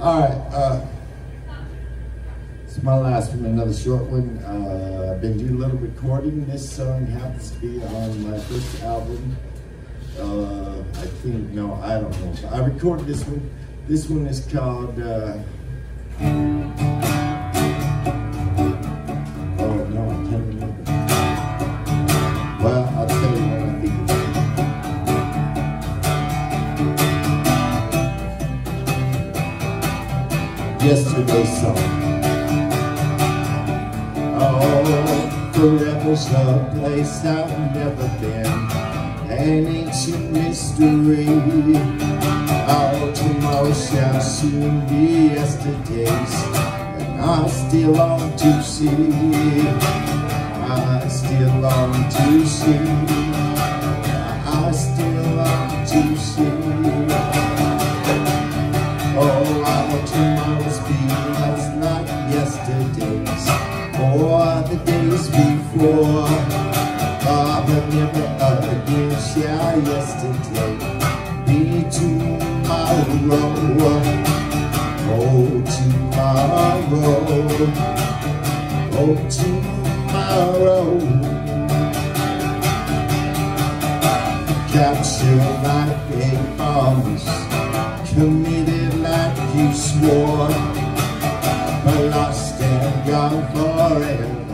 All right. Uh, it's my last one, another short one. Uh, I've been doing a little recording. This song happens to be on my first album. Uh, I think, no, I don't know. I recorded this one. This one is called. Yesterday's song. Oh, forever's a place I've never been, an ancient mystery. Oh, tomorrow shall soon be yesterday's, and I still long to see. I still long to see. Before. Ah, but never again shall yesterday be tomorrow. Oh, tomorrow. Oh, tomorrow. Capture like a promise, committed like you swore, but lost and gone forever,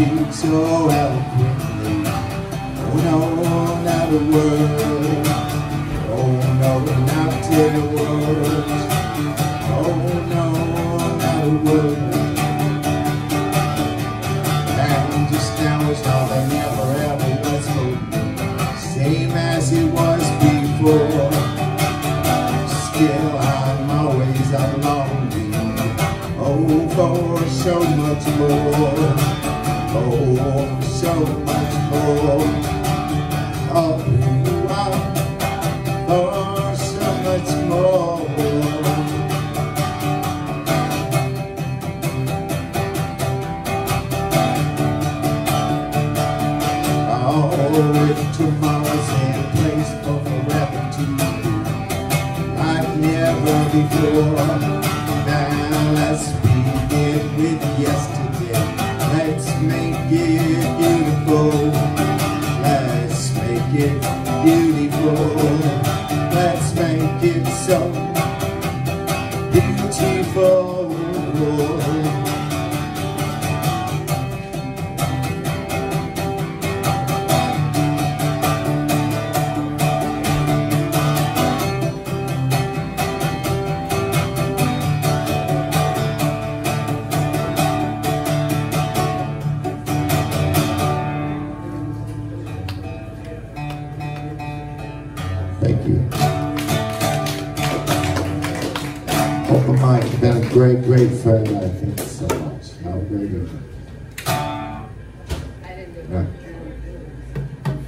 speak so eloquently. Oh, no, not a word. Oh, no, not a word. Oh, no, not a word. And just now it's all I never ever was for. Same as it was before. Still, I'm always a longing. Oh, for so much more. Oh, so much more. Oh, you are for so much more. Oh, if tomorrow's in place for forever to be like never before. Now let's begin with beautiful. Let's make it so beautiful. Thank you. Uncle Mike, you've been a great, great friend. I thank you so much. How great of you. I didn't do it.